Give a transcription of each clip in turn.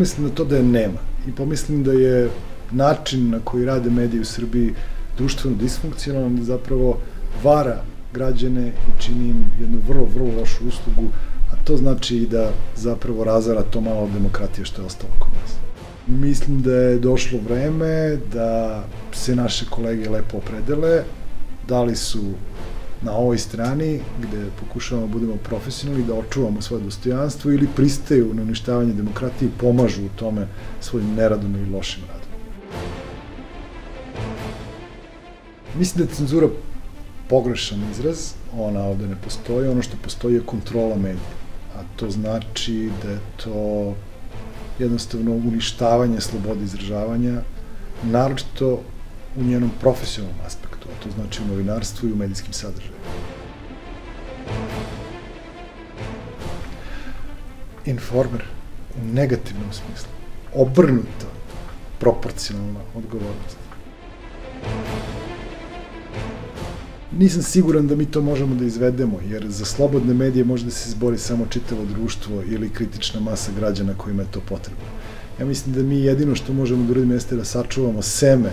pomislim na to da je nema i pomislim da je način na koji rade mediji u Srbiji društveno disfunkcionalan, da zapravo vara građane i čini im jednu vrlo, vrlo lošu uslugu, a to znači i da zapravo razara to malo demokratije što je ostalo kod nas. Mislim da je došlo vreme da se naše kolege lepo opredele, da li su na ovoj strani gde pokušavamo da budemo profesionalni, da očuvamo svoje dostojanstvo ili pristaju na uništavanje demokratije i pomažu u tome svojim neradom ili lošim radom. Mislim da je cenzura pogrešan izraz, ona ovde ne postoji, ono što postoji je kontrola medija, a to znači da je to jednostavno uništavanje slobode izražavanja, naročito u njenom profesionalnom aspektu, a to znači u novinarstvu i u medijskim sadržajima. Informer u negativnom smislu, obrnuta proporcionalna odgovornost. Nisam siguran da mi to možemo da izvedemo, jer za slobodne medije može da se zbori samo čitavo društvo ili kritična masa građana kojima je to potrebno. Ja mislim da mi jedino što možemo da uradimo jeste da sačuvamo seme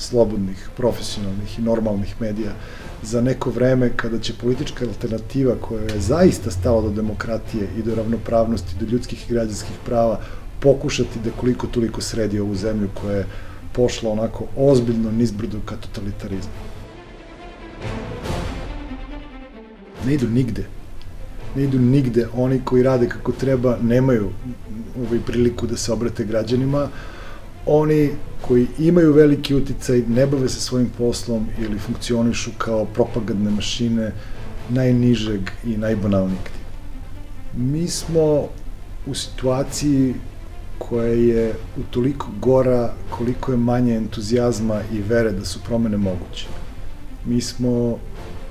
slobodnih, profesionalnih i normalnih medija za neko vreme kada će politička alternativa koja je zaista stala do demokratije i do ravnopravnosti, do ljudskih i građanskih prava, pokušati da koliko toliko sredi ovu zemlju koja je pošla onako ozbiljno nizbrdo ka totalitarizmu. ne idu nigde. Ne idu nigde. Oni koji rade kako treba nemaju ovaj priliku da se obrate građanima. Oni koji imaju veliki uticaj ne bave se svojim poslom ili funkcionišu kao propagandne mašine najnižeg i najbanalnijeg tipa. Mi smo u situaciji koja je u toliko gora koliko je manje entuzijazma i vere da su promene moguće. Mi smo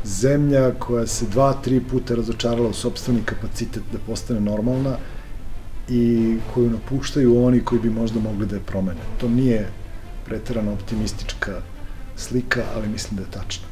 zemlja koja se dva, tri puta razočarala u sobstveni kapacitet da postane normalna i koju napuštaju oni koji bi možda mogli da je promene. To nije pretarano optimistička slika, ali mislim da je tačna.